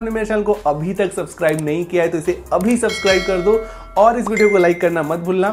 आपने मेरे चैनल को अभी तक सब्सक्राइब नहीं किया है तो इसे अभी सब्सक्राइब कर दो और इस वीडियो को लाइक करना मत भूलना।